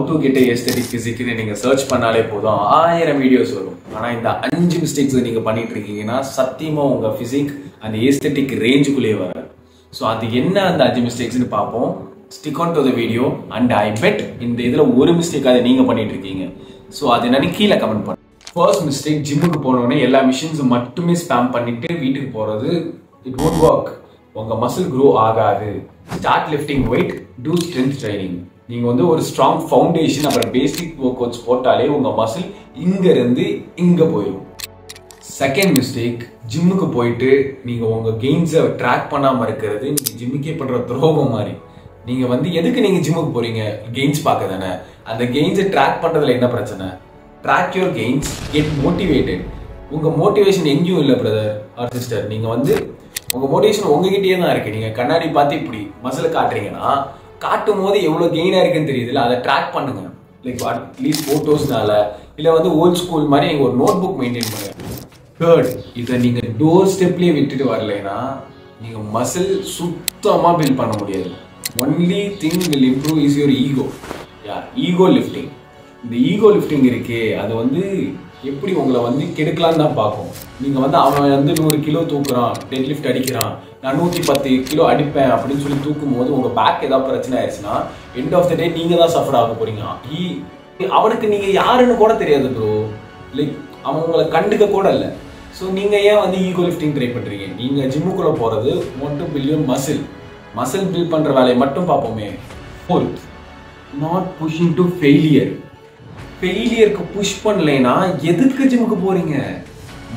To get aesthetic பிசிக்னு நீங்கள் search பண்ணாலே போதும். ஆயிரம் வீடியோஸ் வரும். ஆனால் இந்த அஞ்சு மிஸ்டேக்ஸ் நீங்கள் பண்ணிட்டு இருக்கீங்கன்னா சத்தியமாக உங்கள் ஃபிசிக் அந்த ஏஸ்தெட்டிக் ரேஞ்சுக்குள்ளேயே வராது. ஸோ அது என்ன அந்த அஞ்சு மிஸ்டேக்ஸ்னு பார்ப்போம். Stick on to the video and I bet இந்த இதில் ஒரு மிஸ்டேக் அதை நீங்கள் பண்ணிட்டு இருக்கீங்க. ஸோ அது என்னன்னு கீழே கமெண்ட் பண்ணு. ஃபர்ஸ்ட் மிஸ்டேக் ஜிம்முக்கு போனோடனே எல்லா மிஷின்ஸ் மட்டுமே ஸ்பேம் பண்ணிட்டு வீட்டுக்கு போகிறது இட் ஒன்ட் ஒர்க் உங்கள் மசில் க்ரோ ஆகாது. Start lifting weight do strength training நீங்கள் வந்து ஒரு ஸ்ட்ராங் ஃபவுண்டேஷன் அப்புறம் பேசிக் ஒர்க் அவுட்ஸ் போட்டாலே உங்கள் மசில் இங்கேருந்து இங்கே போயிடும் செகண்ட் மிஸ்டேக் ஜிம்முக்கு போயிட்டு நீங்கள் உங்கள் கெயின்ஸை ட்ராக் பண்ணாமல் இருக்கிறது நீங்கள் ஜிம்முக்கே பண்ணுற துரோகம் மாதிரி. நீங்கள் வந்து எதுக்கு நீங்கள் ஜிம்முக்கு போகிறீங்க கெயின்ஸ் பார்க்க தானே. அந்த கெயின்ஸை ட்ராக் பண்ணுறதுல என்ன பிரச்சனை? Track your gains get motivated உங்கள் மோட்டிவேஷன் எங்கேயும் இல்லை பிரதர் ஆர் சிஸ்டர் நீங்கள் வந்து உங்க மோட்டிவேஷன் உங்ககிட்டயே தான் இருக்கு. நீங்க கண்ணாடி பார்த்து இப்படி மசில் காட்டுறீங்கன்னா காட்டும் போது எவ்வளவு கெயினா இருக்குன்னு தெரியுதுல்ல? அதை ட்ராக் பண்ணுங்க. லைக் அட்லீஸ்ட் போட்டோஸ்னால இல்ல வந்து ஓல்ட் ஸ்கூல் மாதிரி ஒரு நோட் புக் மெயின்டைன் பண்ணுங்க. தேர்ட் இதை நீங்க டோர் ஸ்டெப்லயே விட்டுட்டு வரலைன்னா நீங்க மசில் சுத்தமா பில்ட் பண்ண முடியாது. Only thing will improve is your ego yeah ego lifting இந்த ஈகோ லிஃப்டிங் இருக்கே அது வந்து எப்படி உங்களை வந்து கெடுக்கலான்னு தான் பார்க்கும். நீங்கள் வந்து அவன் வந்து நூறு கிலோ தூக்குறான் டெட் லிஃப்ட் அடிக்கிறான் நான் நூற்றி பத்து கிலோ அடிப்பேன் அப்படின்னு சொல்லி தூக்கும் போது உங்கள் பேக் ஏதாவது பிரச்சனை ஆயிடுச்சுன்னா எண்ட் ஆஃப் த டே நீங்கள் தான் சஃபர் ஆக போகிறீங்க ஈ அவனுக்கு நீங்கள் யாருன்னு கூட தெரியாது ப்ரோ லைக் அவன் உங்களை கண்டுக்க கூட இல்லை. ஸோ நீங்கள் ஏன் வந்து ஈகோ லிஃப்டிங் ட்ரை பண்ணுறீங்க நீங்கள் ஜிம்முக்குள்ளே போகிறது மட்டும் பில்லியன் மசில் மசில் பில்ட் பண்ணுற வேலையை மட்டும் பார்ப்போமே. Fourth not pushing to failure ஃபெயிலியருக்கு push பண்ணலைன்னா எதுக்கு ஜிம்முக்கு போறீங்க?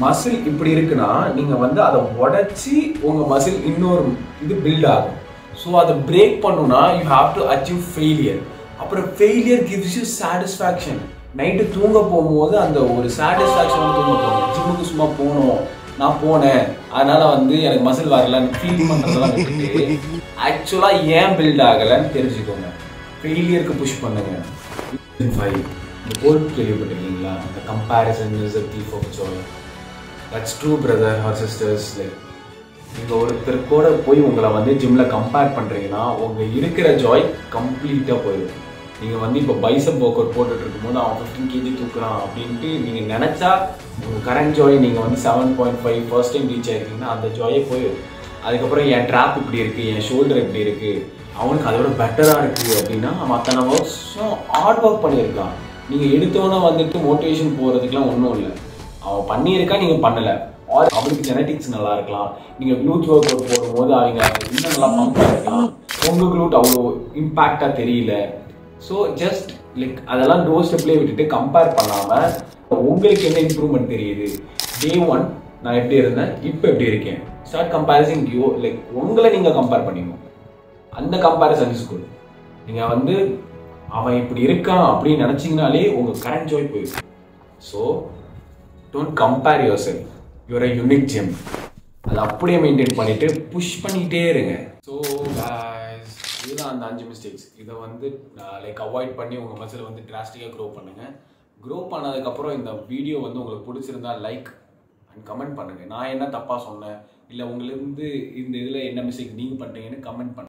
மசில் இப்படி இருக்குன்னா நீங்க வந்து அதை உடைச்சி உங்க மசில் இன்னொரு இது பில்ட் ஆகும். ஸோ அதை பிரேக் பண்ணுனா you have to achieve failure அப்புறம் failure gives you satisfaction night தூங்க போகும்போது அந்த ஒரு சாட்டிஸ்ஃபேக்ஷன் தூங்க போகணும் ஜிம்முக்கு சும்மா போகணும். நான் போனேன். அதனால வந்து எனக்கு மசில் வரலன்னு ஃபீல் பண்றதெல்லாம் ஆக்சுவலாக ஏன் பில்ட் ஆகலைன்னு தெரிஞ்சுக்கோங்க. ஃபெயிலியருக்கு புஷ் பண்ணுங்க. ஃபைவ் இந்த கோட் கேள்விப்பட்டிருக்கீங்களா இந்த comparison is a thief of joy that's true brother or sisters like நீங்கள் ஒருத்தர் கூட போய் உங்களை வந்து ஜிம்மில் கம்பேர் பண்ணுறீங்கன்னா உங்கள் இருக்கிற ஜாய் கம்ப்ளீட்டாக போயிடும். நீங்கள் வந்து இப்போ பைசப் ஒர்க் அவுட் போட்டுட்டு இருக்கும்போது அவன் ஃபிஃப்டீன் கேஜி தூக்குறான் அப்படின்ட்டு நீங்கள் நினச்சா உங்கள் கரண்ட் ஜாய் நீங்கள் வந்து seven point five first time reach ஆயிருக்கீங்கன்னா அந்த ஜாயே போயிடும். அதுக்கப்புறம் என் ட்ராப் இப்படி இருக்குது என் ஷோல்டர் இப்படி இருக்குது அவனுக்கு அதோட பெட்டராக இருக்குது அப்படின்னா அவன் அத்தனை வருஷம் ஹார்ட் ஒர்க் பண்ணியிருக்கான். நீங்கள் எடுத்தோன்னே வந்துட்டு மோட்டிவேஷன் போகிறதுக்குலாம் ஒன்றும் இல்லை. அவன் பண்ணியிருக்கா நீங்கள் பண்ணலை. ஆர் அவனுக்கு ஜெனட்டிக்ஸ் நல்லா இருக்கலாம். நீங்கள் க்ளூத் ஒர்க் அவுட் போடும்போது அவங்க இன்னும் நல்லா பம்ப் ஆகிருக்கலாம் உங்கள் க்ளூட் அவ்வளோ இம்பேக்டாக தெரியல. ஸோ ஜஸ்ட் லைக் அதெல்லாம் டோர் ஸ்டெப்லேயே விட்டுட்டு கம்பேர் பண்ணாமல் உங்களுக்கு என்ன இம்ப்ரூவ்மெண்ட் தெரியுது? டே ஒன் நான் எப்படி இருந்தேன்? இப்போ எப்படி இருக்கேன்? ஸ்டார்ட் கம்பேரிசிங் யூ லைக் உங்களை நீங்கள் கம்பேர் பண்ணிக்கணும். அந்த கம்பேரிசன் ஸ்கூல் நீங்கள் வந்து அவன் இப்படி இருக்கான் அப்படின்னு நினச்சிங்கனாலே உங்கள் கரண்ட் ஜாய் போயிடும். So don't compare yourself your unique gym அதை அப்படியே மெயின்டைன் பண்ணிட்டு புஷ் பண்ணிகிட்டே இருங்க. ஸோ இதுதான் அந்த அஞ்சு மிஸ்டேக்ஸ் இதை வந்து லைக் அவாய்ட் பண்ணி உங்கள் மசில் வந்து டிராஸ்டிக்காக க்ரோ பண்ணுங்கள் க்ரோ பண்ணதுக்கப்புறம் இந்த வீடியோ வந்து உங்களுக்கு பிடிச்சிருந்தா லைக் அண்ட் கமெண்ட் பண்ணுங்க. நான் என்ன தப்பாக சொன்னேன்? இல்லை உங்களுக்கு இந்த இதில் என்ன மிஸ்டேக் நீங்கள் பண்ணுறீங்கன்னு கமெண்ட் பண்ணுங்கள்